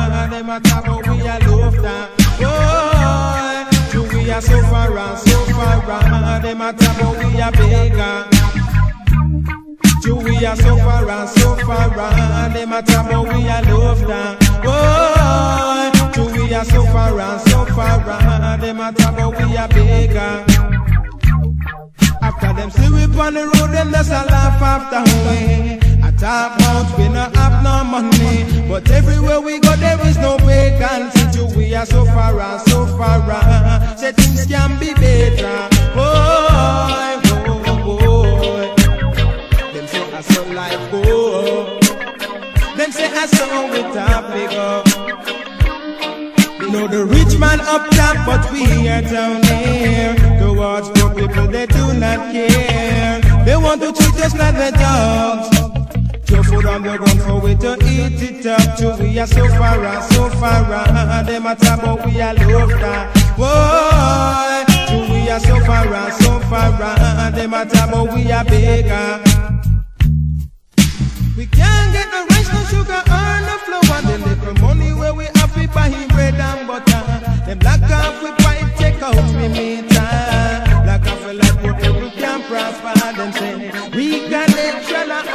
and them a talk about we a love that. Boy, do we a suffer and suffer and them a talk about we a beggar. Do we a suffer and suffer and them a talk about we a love that. Boy, do we a suffer and suffer and them a talk about we a beggar. After them see we on the road, them just a laugh after we. Talk about we not have no money, but everywhere we go there is no vacancy. To we are so far so far and say things can be better. Boy, boy, boy. Them say I saw life go. Them say I saw with a big up. You know the rich man up top, but we are down here. Towards poor people, they do not care. They want to treat us like the dogs. On the ground for we to eat it up. Till we are so far and so far and uh-huh, them a talk but we are love that. Boy, till we are so far and so far and uh-huh, them a talk but we are bigger. We can't get no rice, no sugar, or no flour.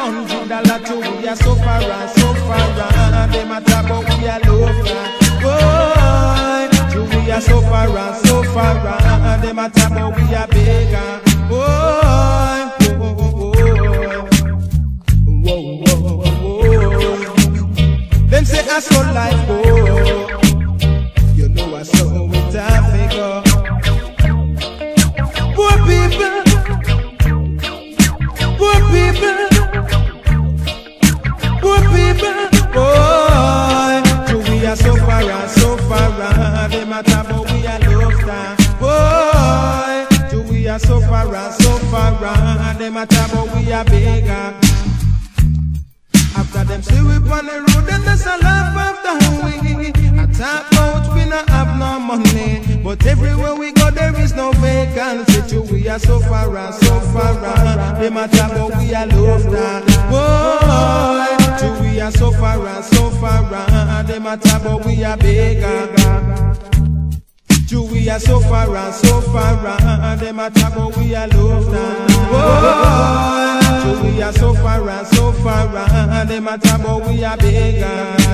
Trailer hundred dollar to we are so far and so far uh, and them a talk about we are love uh. Boy, to we are so far and so far and them a talk about we are bigger. Boy, oh, oh, oh, oh. Them say I saw life go. And a talk but we are love that. Boy, do we are so far and so far and them a talk but we are bigger. After them see we on the road, then there's a laugh after we. I talk about we not have no money, but everywhere we go there is no vacancy. Till we are so far and so far and them a talk about we are love that. Boy, till we are so far and so far and them a talk about we are bigger. We are so far and so far and them a talk about we are love. Boy, till oh, we are so far and so far and them a about we are bigger.